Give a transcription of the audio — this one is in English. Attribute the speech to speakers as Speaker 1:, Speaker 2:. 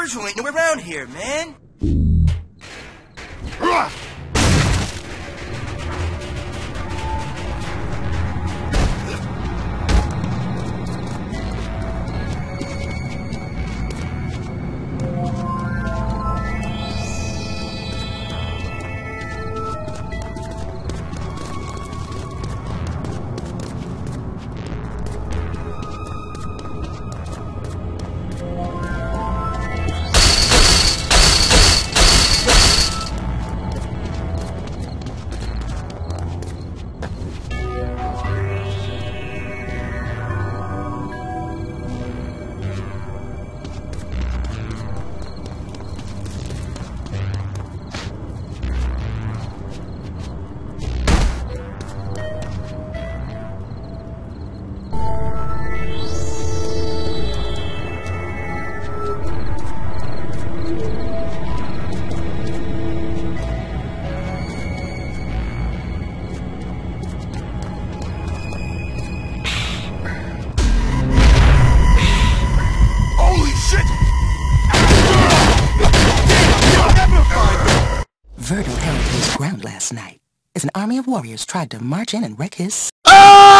Speaker 1: Virgil ain't nowhere around here, man.
Speaker 2: Yeah.
Speaker 3: Virgil held his ground last night as an army of warriors tried to march in and wreck his...
Speaker 2: Ah!